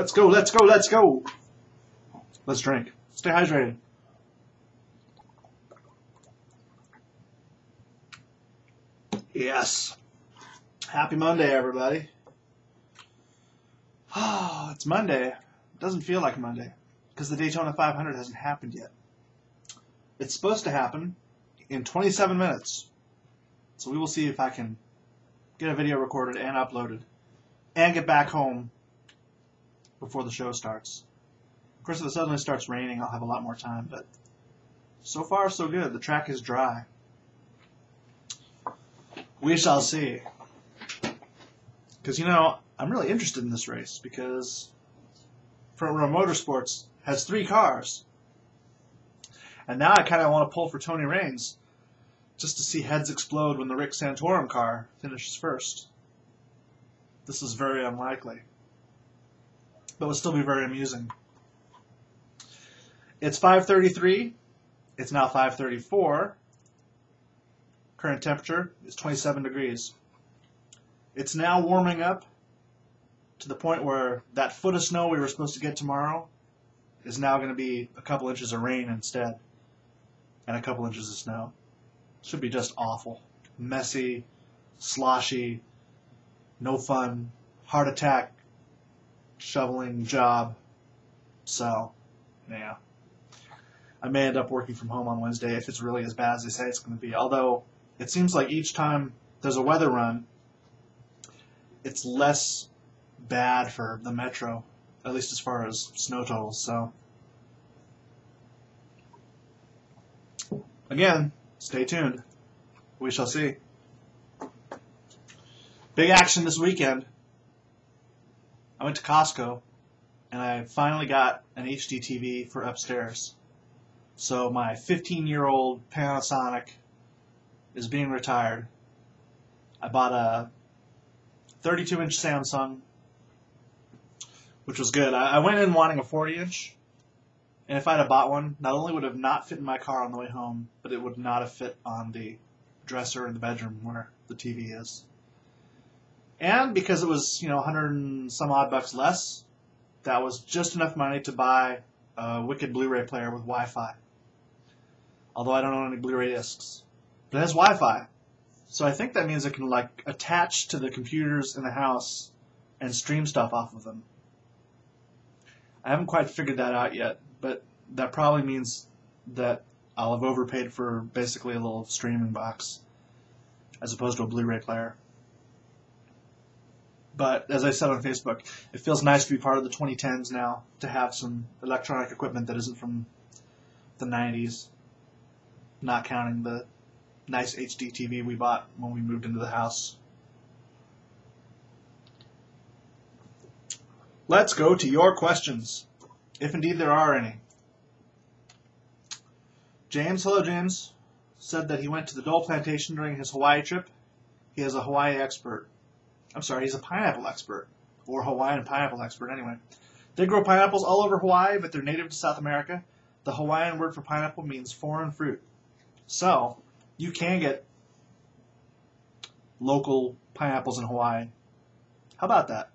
Let's go, let's go, let's go. Let's drink. Stay hydrated. Yes. Happy Monday, everybody. Oh, it's Monday. It doesn't feel like Monday because the Daytona 500 hasn't happened yet. It's supposed to happen in 27 minutes. So we will see if I can get a video recorded and uploaded and get back home before the show starts. Of course, if it suddenly starts raining, I'll have a lot more time, but so far, so good. The track is dry. We shall see. Because, you know, I'm really interested in this race because Front Row Motorsports has three cars. And now I kind of want to pull for Tony Raines just to see heads explode when the Rick Santorum car finishes first. This is very unlikely, but will still be very amusing. It's 5:33. It's now 5:34. Current temperature is 27 degrees. It's now warming up to the point where that foot of snow we were supposed to get tomorrow is now going to be a couple inches of rain instead, and a couple inches of snow. Should be just awful. Messy, sloshy, no fun, heart attack, shoveling job. So, yeah. I may end up working from home on Wednesday if it's really as bad as they say it's going to be. Although, it seems like each time there's a weather run, it's less bad for the metro, at least as far as snow totals. So, again, Stay tuned. We shall see. Big action this weekend. I went to Costco and I finally got an HD TV for upstairs. So my 15 year old Panasonic is being retired. I bought a 32 inch Samsung, which was good. I, I went in wanting a 40 inch, and if I'd have bought one, not only would it have not fit in my car on the way home, but it would not have fit on the dresser in the bedroom where the TV is. And because it was, you know, 100 and some odd bucks less, that was just enough money to buy a wicked Blu-ray player with Wi-Fi. Although I don't own any Blu-ray discs. But it has Wi-Fi. So I think that means it can like attach to the computers in the house and stream stuff off of them. I haven't quite figured that out yet, but that probably means that I'll have overpaid for basically a little streaming box as opposed to a Blu-ray player. But as I said on Facebook, it feels nice to be part of the 2010s now, to have some electronic equipment that isn't from the 90s, not counting the nice HD TV we bought when we moved into the house. Let's go to your questions, if indeed there are any. James, hello James, said that he went to the Dole Plantation during his Hawaii trip. He is a Hawaii expert. I'm sorry, he's a pineapple expert, or Hawaiian pineapple expert anyway. They grow pineapples all over Hawaii, but they're native to South America. The Hawaiian word for pineapple means foreign fruit. So, you can get local pineapples in Hawaii. How about that?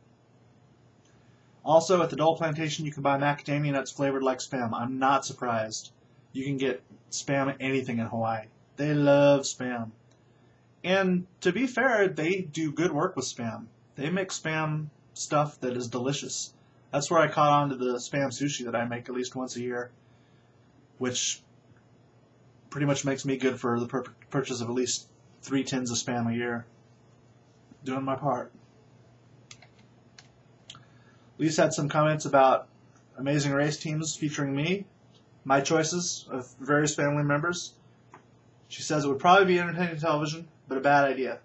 Also, at the Dole Plantation, you can buy macadamia nuts flavored like spam. I'm not surprised. You can get spam anything in Hawaii. They love spam. And to be fair, they do good work with spam. They make spam stuff that is delicious. That's where I caught on to the spam sushi that I make at least once a year, which pretty much makes me good for the pur- purchase of at least three tins of spam a year. Doing my part. Lisa had some comments about amazing race teams featuring me, my choices of various family members. She says it would probably be entertaining television, but a bad idea.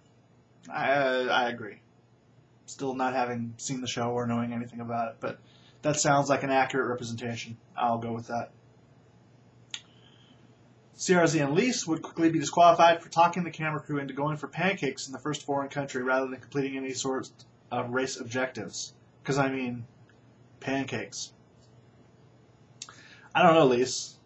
I, uh, I agree. Still not having seen the show or knowing anything about it, but that sounds like an accurate representation. I'll go with that. CRZ and Lise would quickly be disqualified for talking the camera crew into going for pancakes in the first foreign country rather than completing any sort of race objectives. Because, I mean, pancakes. I don't know, Lise.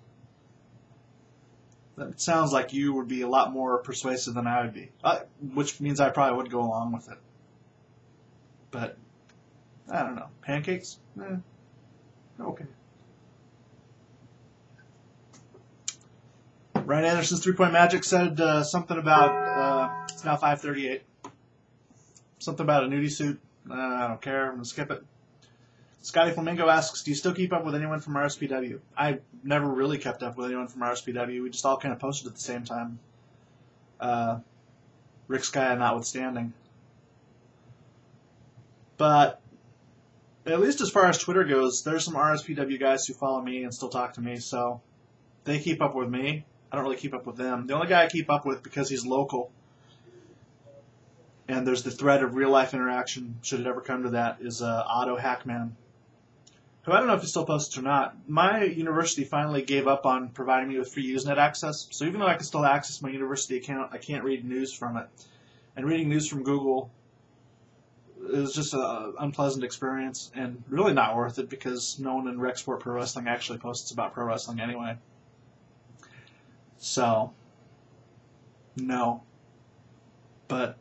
That sounds like you would be a lot more persuasive than I would be, uh, which means I probably would go along with it. But I don't know. Pancakes? Eh, okay. Ryan Anderson's three point magic said uh, something about uh, it's now 5:38. Something about a nudie suit. Uh, I don't care. I'm gonna skip it. Scotty Flamingo asks, "Do you still keep up with anyone from RSPW?" I never really kept up with anyone from RSPW. We just all kind of posted at the same time. Uh, Rick notwithstanding. But at least as far as Twitter goes, there's some RSPW guys who follow me and still talk to me, so they keep up with me. I don't really keep up with them. The only guy I keep up with because he's local, and there's the threat of real life interaction, should it ever come to that, is uh, Otto Hackman, who I don't know if he still posts or not. My university finally gave up on providing me with free Usenet access, so even though I can still access my university account, I can't read news from it. And reading news from Google is just an unpleasant experience and really not worth it because no one in Rec Sport Pro Wrestling actually posts about pro wrestling anyway. So, no. But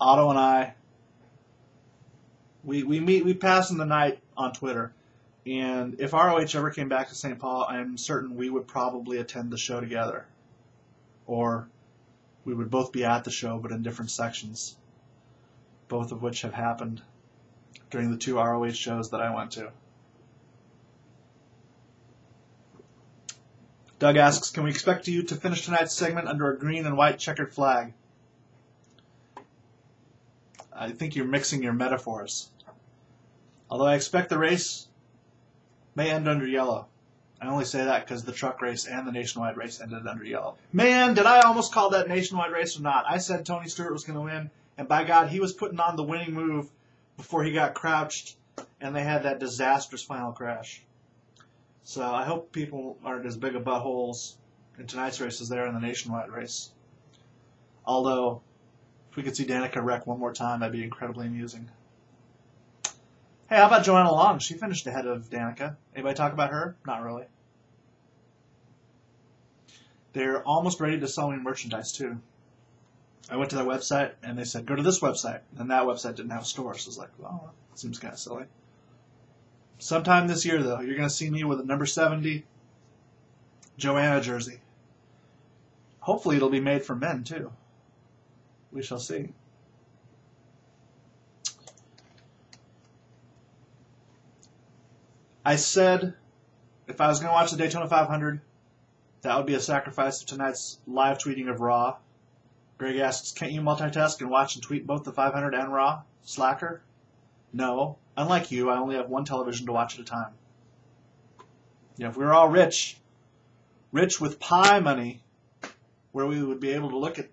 Otto and I, we, we meet, we pass in the night on Twitter. And if ROH ever came back to St. Paul, I'm certain we would probably attend the show together. Or we would both be at the show, but in different sections. Both of which have happened during the two ROH shows that I went to. Doug asks, can we expect you to finish tonight's segment under a green and white checkered flag? I think you're mixing your metaphors. Although I expect the race may end under yellow. I only say that because the truck race and the nationwide race ended under yellow. Man, did I almost call that nationwide race or not? I said Tony Stewart was going to win, and by God, he was putting on the winning move before he got crouched, and they had that disastrous final crash. So I hope people aren't as big of buttholes in tonight's race as they are in the nationwide race. Although, we could see Danica wreck one more time, that'd be incredibly amusing. Hey, how about Johanna Long? She finished ahead of Danica. Anybody talk about her? Not really. They're almost ready to sell me merchandise too. I went to their website and they said go to this website, and that website didn't have stores. So I was like, well, that seems kind of silly. Sometime this year, though, you're going to see me with a number 70 Johanna jersey. Hopefully, it'll be made for men, too. We shall see. I said if I was going to watch the Daytona 500, that would be a sacrifice of tonight's live tweeting of Raw. Greg asks, can't you multitask and watch and tweet both the 500 and Raw? Slacker? No. Unlike you, I only have one television to watch at a time. You know, if we were all rich, rich with pie money, where we would be able to look at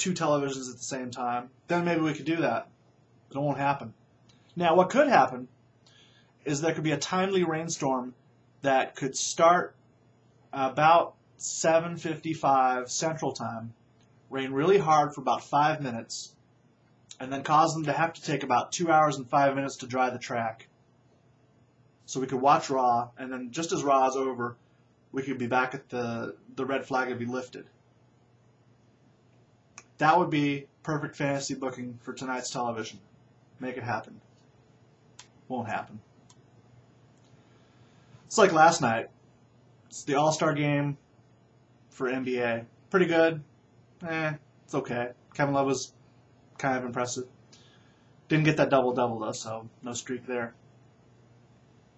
two televisions at the same time, then maybe we could do that. But it won't happen. Now, what could happen is there could be a timely rainstorm that could start about 7:55 Central Time, rain really hard for about five minutes, and then cause them to have to take about two hours and five minutes to dry the track. So we could watch Raw, and then just as Raw is over, we could be back at the the red flag would be lifted. That would be perfect fantasy booking for tonight's television. Make it happen. Won't happen. It's like last night. It's the All Star game for NBA. Pretty good. Eh, it's okay. Kevin Love was kind of impressive. Didn't get that double double though, so no streak there.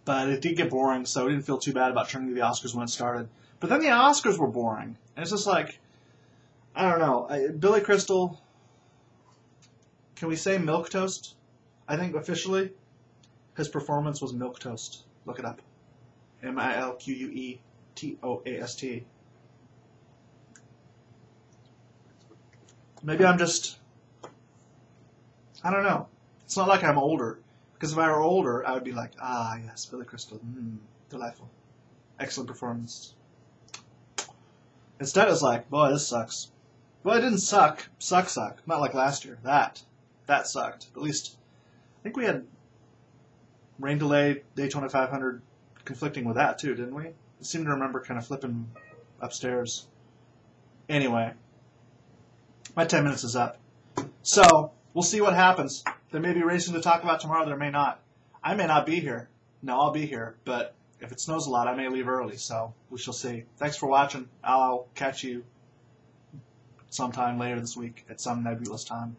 But it did get boring, so I didn't feel too bad about turning to the Oscars when it started. But then the Oscars were boring, and it's just like, I don't know. I, Billy Crystal, can we say milk toast? I think officially, his performance was milk toast. Look it up. M I L Q U E T O A S T. Maybe I'm just I don't know. It's not like I'm older. Because if I were older, I would be like, ah, yes, Billy Crystal. Mm, delightful. Excellent performance. Instead, it's like, boy, this sucks. Well, it didn't suck. Suck, suck. Not like last year. That. That sucked. At least, I think we had rain delay, Daytona 500 conflicting with that, too, didn't we? I seem to remember kind of flipping upstairs. Anyway, my 10 minutes is up. So, we'll see what happens. There may be racing to talk about tomorrow. There may not. I may not be here. No, I'll be here, but if it snows a lot, I may leave early. So we shall see. Thanks for watching. I'll catch you sometime later this week at some nebulous time.